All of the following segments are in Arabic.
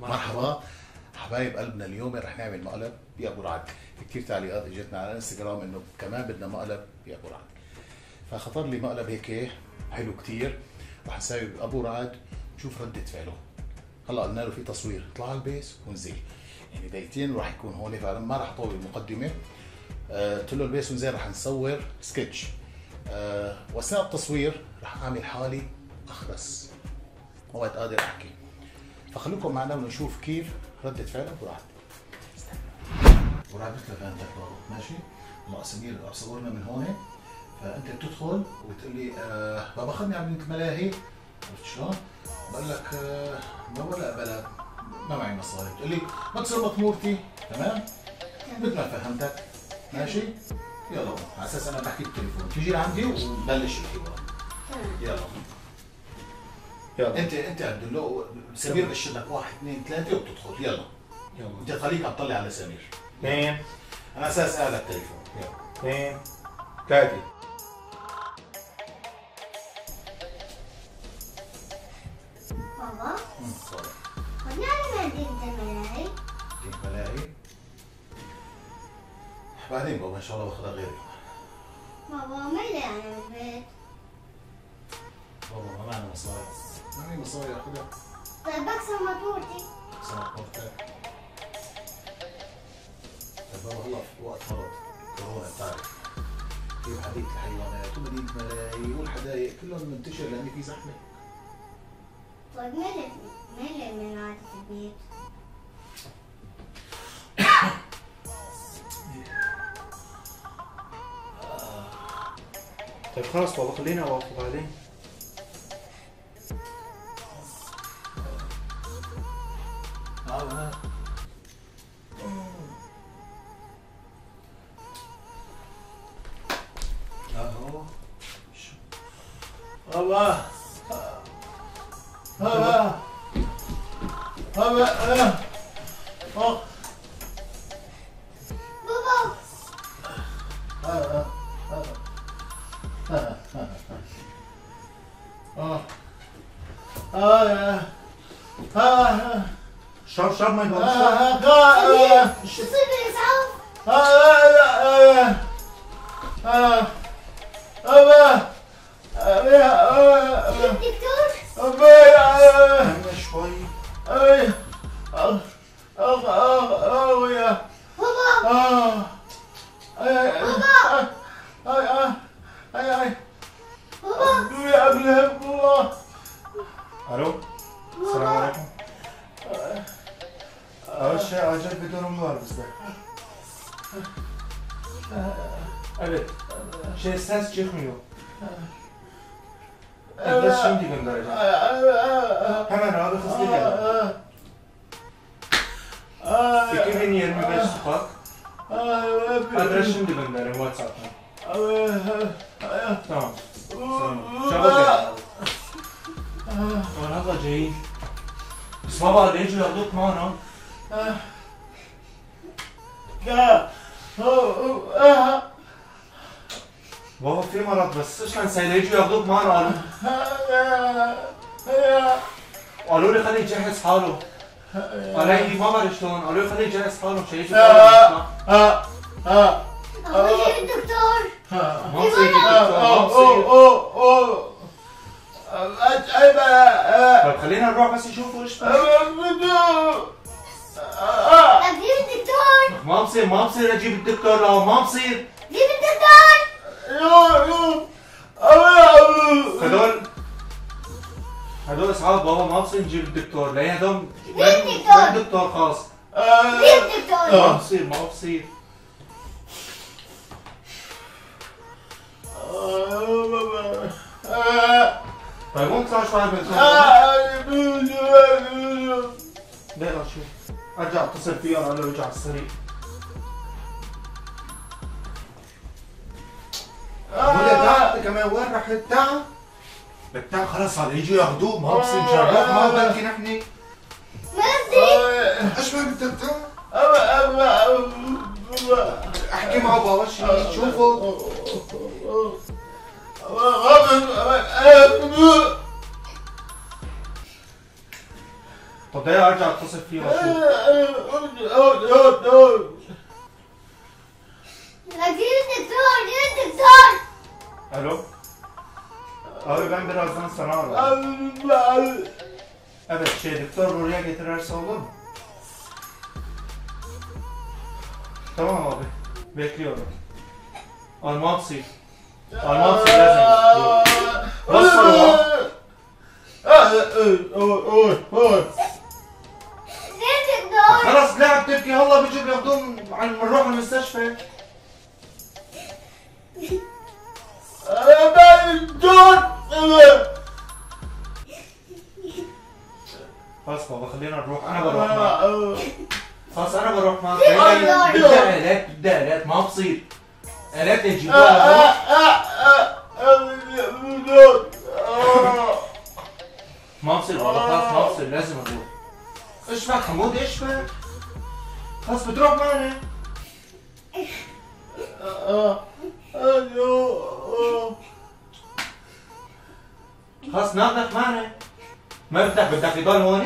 مرحبا. حبايب قلبنا اليوم رح نعمل مقلب بأبو رعد. كثير تعليقات إجتنا على الانستغرام إنه كمان بدنا مقلب بأبو رعد. فخطر لي مقلب هيك حلو كثير رح نساوي بأبو رعد نشوف ردة فعله. هلأ قلنا له في تصوير. على البس ونزل. يعني دقيقتين راح يكون هون فما راح اطول المقدمة. قلت له البس ونزل رح نصور سكتش. آه، واثناء التصوير رح أعمل حالي اخرس ما وقت قادر أحكي. فخليكم معنا ونشوف كيف ردة فعل ابو رعد ابو رعد مثل فهمتك بابا ماشي؟ سمير صورنا من هون. فأنت بتدخل وتقول لي آه بابا خدني على بنت ملاهي. عرفت شلون؟ بقول لك آه بابا لا بلا. ما معي مصاري. بتقول لي ما تصير مطمورتي. تمام؟ مثل ما فهمتك. ماشي؟ يلا على أساس أنا بحكي بالتليفون تيجي لعندي ونبلش الحوار. يلا. يلا. انت أنت عبد الله سمير بشر لك واحد اثنين ثلاثة وبتدخل. يلا. يلا. أنت خليك عم تطلع على سمير. اثنين. أنا أساس قاعد على التليفون. يلا. اثنين. ثلاثة. بابا. امم على مدينة الملاهي كيف ملاهي؟ بعدين بابا ان شاء الله باخذها غيري بابا ما لي أنا بالبيت بابا ما معنا مصاري. ما معي مصاري أخذها. طيب بكسر مطورتي. سمك مرتاح طيب بابا هلا في وقت مرض كورونا بتعرف كيف حديقة الحيوانات ومدينة ملاهي والحدائق كلهم منتشر لأن في زحمة. طيب ما لي ما لي من عادة البيت. طيب خلاص بابا خلينا أوقف بعدين. آه أنا اهو الله آه آه شرب شرب ما يبقى سمير شو صير بالإسعاف جاي بس بابا ليش ياخذوك معنا؟ بابا في مرض بس إيش كان يجوا ياخذوك معنا قالوا قالوا لي خليه يجهز حاله علي ما بعرف شلون قالوا لي خليه يجهز حاله مش هيجي أول شيء الدكتور ما بصير ما بصير طيب خلينا نروح بس نشوفه إيش بس. أجيب الدكتور. ما بصير ما بصير أجيب الدكتور لا ما بصير جيب الدكتور. هدول هدول اصحاب بابا ما بصير نجيب الدكتور. لأن هدول؟ مين دكتور خاص. جيب الدكتور. ما بصير ما بصير طيب مو نطلع شوي بالبيت دقيقة شوف ارجع اتصل فيه أنا له رجع على السريع ولا انت كمان وين راح التاع؟ التاع خلص هذا يجوا ياخذوه ما بصير نشرف ما بلكي نحن ما بدي إيش بدك التاع؟ احكي مع بابا شوفه Today harca tasfiye olsun. Acil doktor, acil doktor. Alo. Abi ben birazdan sana ararım. Evet şey doktor buraya getirirse olur mu? Tamam abi. Bekliyorum. Almansıyım. Bas sana. جيب الدكتور خلاص لا تبكي هلا بيجوا بياخذوهم عن بنروح المستشفى خلاص بابا خلينا نروح أنا بروح معك خلاص أنا بروح معك. بدها الات بدها الات ما بصير الات يجيبوها إيش بك؟ خلاص بتروح معنا خلاص ناخذك معنا ما بدك يضل هون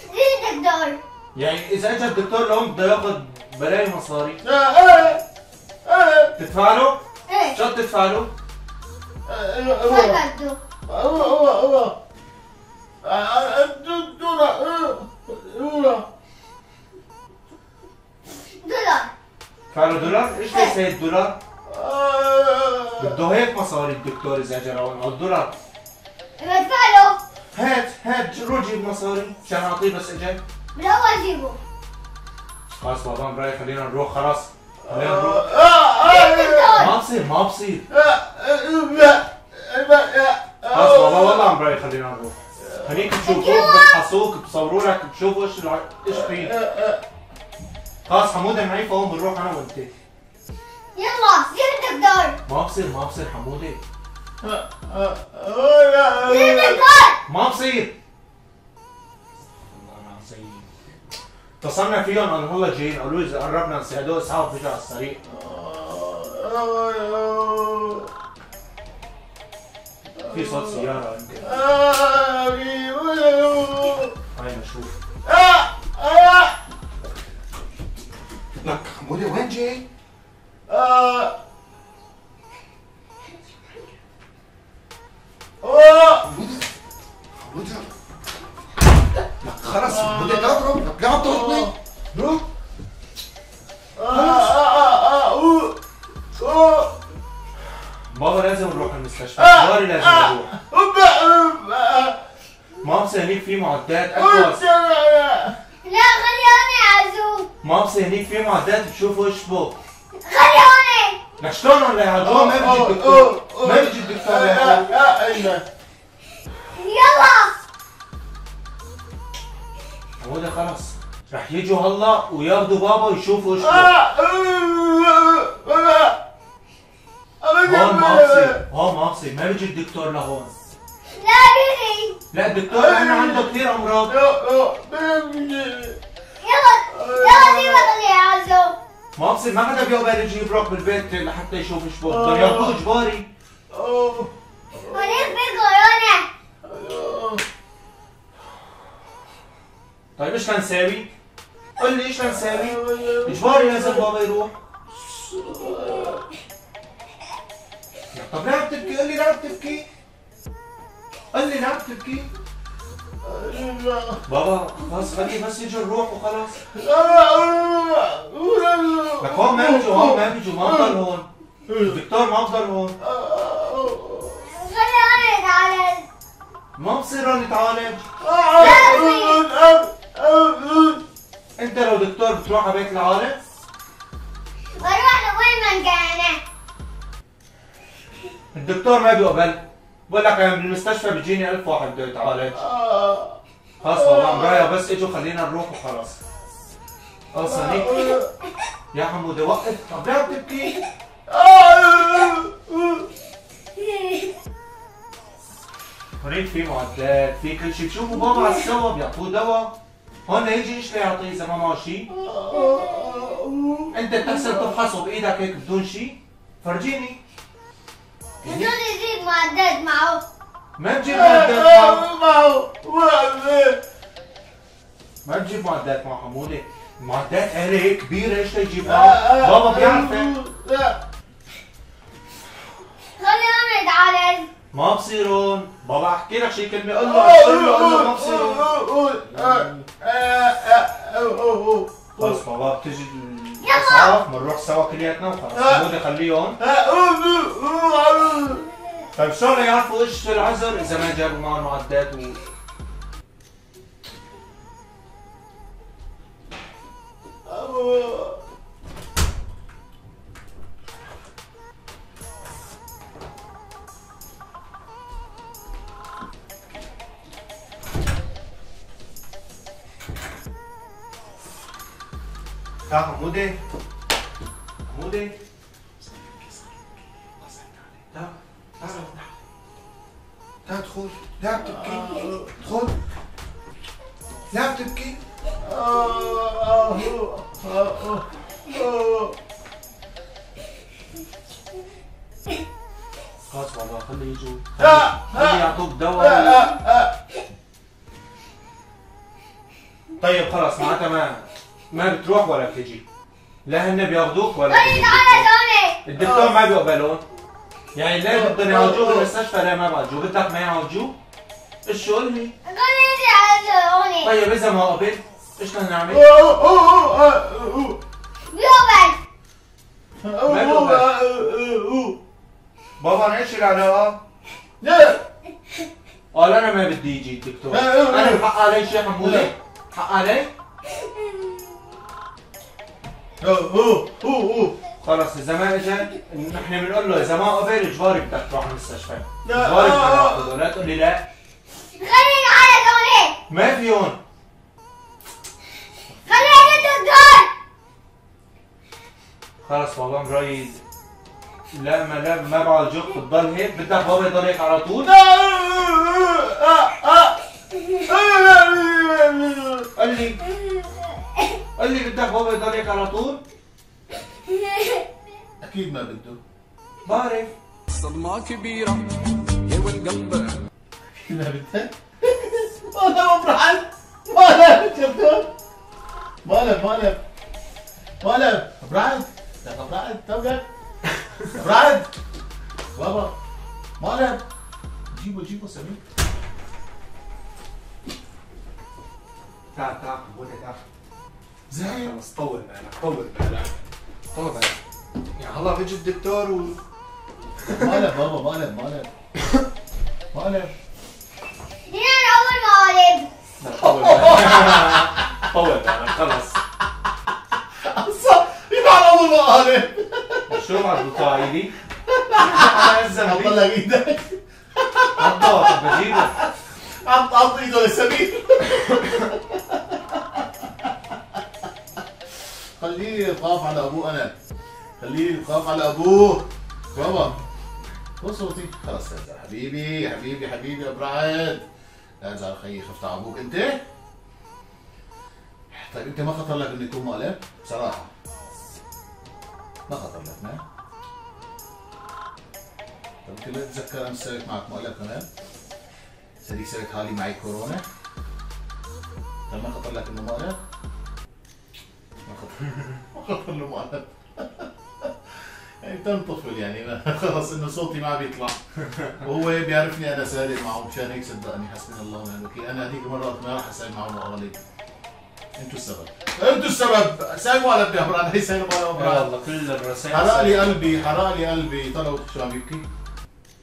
جيب الدكتور يعني اذا اجى الدكتور لهون بده ياخذ بلاي مصاري تدفع له؟ إيه شو تدفع له؟ فقدته له دولار؟ إيش بس هي الدولار؟ بده هيك مصاري الدكتور اذا اجى على الدولار بدفع له هات هات روح جيب مصاري مشان اعطيه بس اجى بالأول اجيبه خلاص. بابا براي خلينا نروح خلاص خلينا نروح ما بصير ما بصير خلاص بابا والله عم براي خلينا نروح هنيك بشوفوك بفحصوك بصوروا لك بشوفوا إيش إيش فيك خلاص حموده معي فهون بنروح أنا وانت يلا جيب الدكتور ما بصير ما بصير حموده ما بصير اتصلنا فيهم قالوا والله جايين قالوا لي اذا قربنا نساعدوه اسعاف بيجي على السريع في صوت سياره يمكن هاي نشوف لك حمودي وين جاي؟ خلص حمودي لا تضرب لك لا عم تضربني روح. بابا لازم نروح المستشفى. جاري لازم نروح. ما بصير هنيك في معدات اكوس لا خلي هوني عزوز ما بصير هنيك في معدات بشوفوا إيش بو خلي هوني لك شلون ولا يعالجوه ما بيجي الدكتور ما بيجي الدكتور يعالجوه. يلا حمودة خلص رح يجوا هلا وياخذوا بابا ويشوفوا إيش هون ما بصير هون ما بصير ما بيجي الدكتور لهون لا بيجي لا الدكتور لأنه عنده كثير امراض يلا يلا جيب خلي عزوز ما بصير ما حدا بيقبل يجي يبرك بالبيت لحتى يشوف إيش بو بدهم ياخذوه اجباري هونيك في كورونا طيب إيش لنساوي؟ قل لي إيش لنساوي؟ اجباري لازم بابا يروح طب ليه عم تبكي؟ قل لي ليه عم تبكي؟ قل لي ليه عم تبكي؟ بابا خلاص خليه بس يجي نروح وخلاص لك هون ما بيجوا هون ما بيجوا ما بضل هون. الدكتور ما بضل هون. ما بصير هون يتعالج. أنت لو دكتور بتروح على بيت العالم؟ بروح لوين ما كان الدكتور ما بيقبل. بقول لك بالمستشفى بيجيني ألف واحد بده يتعالج. خلاص والله عم رايح بس إجوا خلينا نروح وخلاص. خلص هنيك. يا حمودة وقف. طب ليه عم تبكي؟ هنيك في معدات في كل شيء. بشوفوا بابا على السوا بيعطوه دواء. هون يجي إيش ليعطيه اذا ما معه شيء؟ أنت بتحسن تفحصه بإيدك هيك بدون شيء؟ فرجيني. تجيب معدات معه. ما تجيب معدات معه. معه. ما تجيب معدات مع حموده معدات آلة كبيرة إيش تجيب معه بابا بيعرفك خلي أنا يتعالج ما بصيرون بابا احكي لك شي كلمة قول له قول له قول له ما بصيرون خلص بابا بتجي الاسعاف بنروح سوا كلياتنا وخلص حموده خليهم طيب شلون يعرفوا إيش العذر اذا ما جابوا معهم معدات و... Ta ta طيب خلاص معناتها ما ما بتروح ولا بتجي. لا هن بياخذوك ولا خلي بتجي. الدكتور ما بيقبلون يعني ليه بدهم يعالجوه بالمستشفى لا ما بعالجوه بدك ما يعالجوه إيش شو قول لي؟ طيب إذا ما قبل إيش بدنا نعمل؟ بيوبل بابا نعيش العلاقه قال أنا ما بدي يجي الدكتور. أنا الحق علي شيء حموده حق علي خلص اذا ما اجى نحن بنقول له اذا ما قبل اجباري بدك تروح على المستشفى لا. اجباري بدك تاخذه لا تقول لي لا خلي يتعالج هون ما في هون خلي يجي الدكتور خلص بابا مرايد لا ما لا ما بعالجوك بتضل هيك بدك بابا يضل هيك على طول قال لي قال لي بدك بابا يضل هيك على طول. أكيد ما بده. بعرف صدمة كبيرة يا والقلب. ما بده ولا مبرحل ولا شفتوا مالك مالك مالك إبراهيم يا إبراهيم توقف. إبراهيم بابا. مالك جيبوا جيبوا سمير تعال تعال حموده تعال زين. خلص طول بالك طول بالك. طول بالك. يعني هلا بيجي الدكتور و مالك بابا مالك مالك مالك دينا أول معالج لا طول بالك. طول بالك خلص يبقى على اول مقالب شو مربوطة ايدي؟ على حط لك إيدك حطها طب بجيبه. حط حط إيده لسمير خليه يخاف على أبوه أنا. خليه يخاف على أبوه. بابا. صوتي. خلص لا تزعل حبيبي حبيبي حبيبي يا إبراهيم. لا تزعل خيي خفت على أبوك. أنت؟ طيب أنت ما خطر لك إنه يكون مقلب بصراحة. ما خطر لك ما طب أنت لا تتذكر أنا سويت معك مقلب كمان؟ سويت حالي معي كورونا. طيب ما خطر لك إنه مقلب خطر. له مقلب يعني تم طفل يعني. ما خلص إنه صوتي ما بيطلع. وهو بيعرفني أنا صادق معه مشان هيك صدقني. حسبنا الله ونعم الوكيل. أنا هذيك المرات ما راح أسوي معه مقالب أنتوا السبب. أنتوا السبب. سايموا على ابن عمران. هي سايموا على يا عمران. الله كل الرسائل حرق لي قلبي حرق لي قلبي. طلعوا. شو عم يبكي؟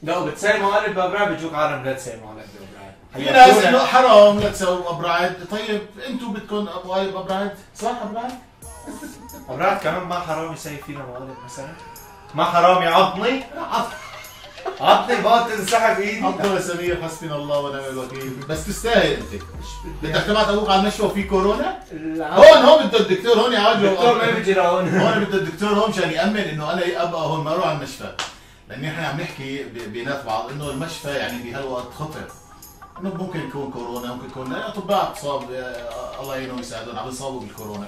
لا بتسايموا قلب بابراء بيجوك عالم لا تسايموا على قلب بابراء في ناس إنه حرام لا تسووا ابراعد طيب أنتوا بدكم ابو ابراعد صح ابراعد بابراء كمان ما حرام يسايب فينا مقالب مثلا. ما حرام يعضني عضني. بقى تنسحب إيدي. عبد يا سمير حسبنا الله ونعم الوكيل. بس تستاهل. أنت بدك تبعت أبوك على المشفى وفي كورونا؟ هون هون بده الدكتور هون يعالجه الدكتور ما بيجي لهون. هون بده الدكتور هون مشان يأمن إنه أنا أبقى هون ما أروح على المشفى. لأن إحنا عم نحكي بينات بعض إنه المشفى يعني بهالوقت خطر. إنه ممكن يكون كورونا ممكن يكون أطباء تصاب آه، الله يعينهم ويساعدهم عم يصابوا بالكورونا.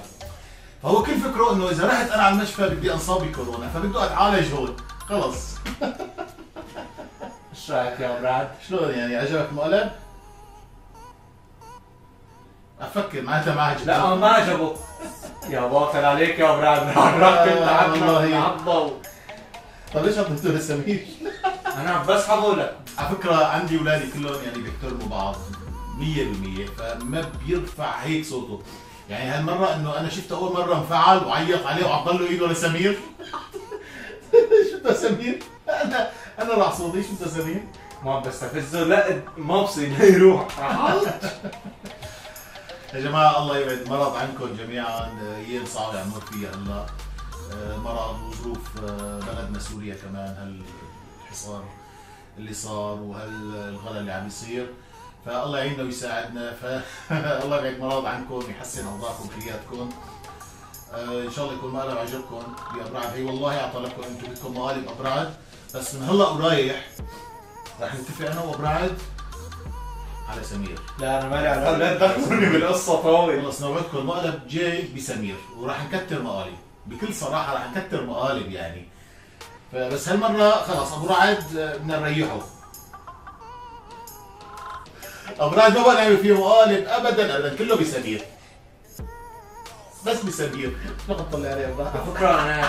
فهو كل فكره إنه إذا رحت أنا على المشفى بدي أنصاب بكورونا فبده أتعالج هون. خلص. إيش رأيك يا براد؟ شلون يعني؟ عجبك مقلب؟ أفكر معناتها ما عجبك. لا ما عجبه. يا باطل عليك يا براد رحت. عضه طيب ليش حطيته لسمير؟ أنا عم بسحبه لك على فكرة عندي اولادي كلهم يعني بيحترموا بعض 100% فما بيرفع هيك صوته. يعني هالمرة إنه أنا شفته أول مرة انفعل وعيط عليه وعضل له إيده لسمير؟ شو سمير؟ أنا أنا راح صوتي شو سمير؟ ما عم بستفزه لا ما بصير يروح. يا جماعة الله يبعد. مرض عنكم جميعا. أيام صعبة عم نمر فيها هلا آه، مرض وظروف آه، بلدنا سوريا كمان. هالحصار اللي صار وهالغلا اللي عم يصير؟ فالله يعيننا ويساعدنا. فالله يبعد مرض عنكم يحسن أوضاعكم كلياتكم آه، إن شاء الله يكون مقلب عجبكم بابرعد هي والله أعطى لكم أنتم بدكم مقالب ابرعد بس من هلأ ورايح رح نتفق أنا وابرعد على سمير. لا أنا مالي علاقه لا تدخلوني بالقصة طاول خلص نوعدكم المقلب جاي بسمير وراح نكتر مقالب. بكل صراحة راح نكتر مقالب يعني. فبس هالمرة خلص ابو رعد بدنا نريحه. ابو رعد ما بقى نعمل فيه مقالب ابدا ابدا كله بسمير بس بسمير شو عم تطلع عليه على فكره أنا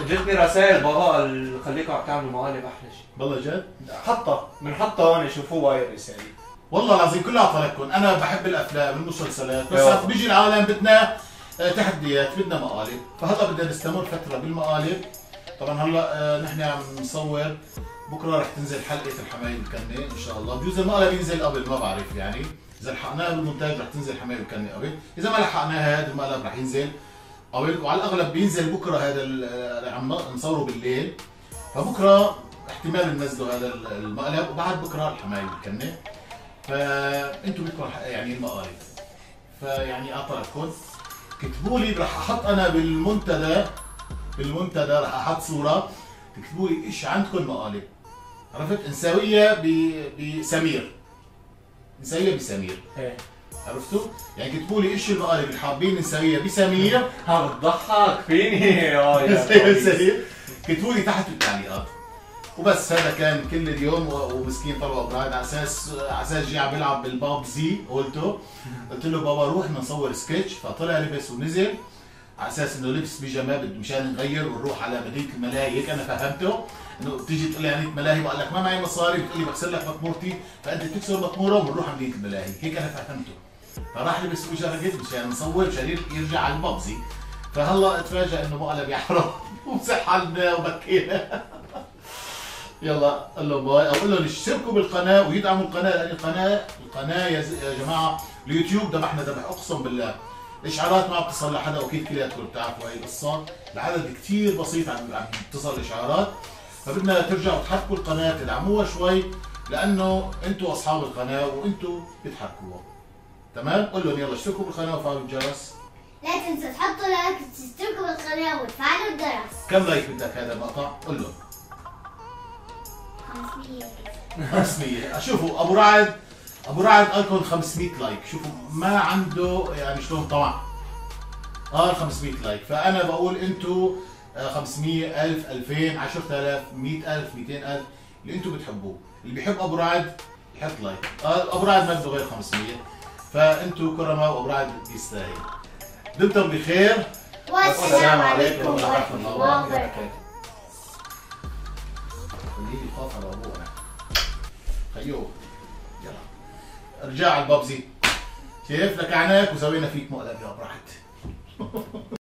اجتني رسائل بابا قال خليكم عم تعملوا مقالب أحلى شيء والله جد؟ حطها. بنحطها هون شوفوه وايد رسائل والله العظيم كلها لكم أنا بحب الأفلام المسلسلات. بس أيوة. هات بيجي العالم بدنا آه، تحديات بدنا مقالب. فهلا بدنا نستمر فترة بالمقالب. طبعا هلأ آه، نحن عم نصور. بكرة رح تنزل حلقة الحماية الكنة إن شاء الله. بجوز المقلب ينزل قبل ما بعرف يعني. إذا لحقناها بالمونتاج رح تنزل حماية الكنة قبل. إذا ما لحقناها هذا المقلب رح ينزل قبل. وعلى الأغلب بينزل بكرة هذا ال- اللي عم نصوره بالليل. فبكرة احتمال ننزله هذا المقلب وبعد بكرة الحماية الكنة فانتم بدكم يعني المقالب فيعني أعطيتكم. كتبوا لي رح أحط أنا بالمنتدى بالمنتدى رح أحط صورة. تكتبوا لي إيش عندكم مقالب. عرفت؟ نساويها ب- بسمير نساويها بسمير. إيه. عرفتوا؟ يعني كتبوا لي إيش المقالب اللي حابين نساويها بسمير. ها بتضحك فيني؟ آه يا كتبوا لي تحت بالتعليقات وبس هذا كان كل اليوم ومسكين طلبه إبراهيم. على أساس على أساس جاي عم بيلعب بالبابزي قلته. قلت له بابا روح نصور سكتش. فطلع لبس ونزل. على أساس إنه لبس بيجامه مشان نغير ونروح على مدينه الملاهي هيك أنا فهمته. إنه بتيجي تقول لي مدينه الملاهي بقول لك ما معي مصاري. بتقول لي بكسر لك مطمورتي فأنت بتكسر مطموره وبنروح على مدينه الملاهي هيك أنا فهمته. فراح لبس رقد مشان نصور مشان يرجع على البابزي. فهلا اتفاجئ إنه مقلب يا حرام ومسح حالنا وبكينا. يلا قال له bye أقول لهم اشتركوا بالقناة ويدعموا القناة. لأن القناه القناه يا, جماعة اليوتيوب ذبحنا ذبح أقسم بالله. الاشعارات ما بتصل لحدا وأكيد كلياتكم بتعرفوا هاي القصة. العدد كثير بسيط عم بتصل الاشعارات فبدنا ترجعوا تحركوا القناة تدعموها شوي لأنه أنتم أصحاب القناة وأنتم بتحركوها. تمام؟ قول لهم يلا اشتركوا بالقناة وفعلوا الجرس. لا تنسوا تحطوا like وتشتركوا بالقناة وتفعلوا الجرس. كم like بدك هذا المقطع؟ قول لهم. 500 500 شوفوا أبو رعد أبو رعد قال لكم 500 like. شوفوا ما عنده يعني شلون طمع قال 500 like. فأنا بقول أنتم 500 1000 2000 10000 100000 200000 اللي أنتم بتحبوه. اللي بيحب أبو رعد يحط like. قال أبو رعد ما بده غير 500 فانتم كرماء وأبو رعد يستاهل. دمتم بخير. والسلام عليكم ورحمة الله وبركاته. خليه يخاف على أبوه. خيوه يلا. ارجع على البابزي. شايف لك عناك وسوينا فيك مقلب يا أبو رعد.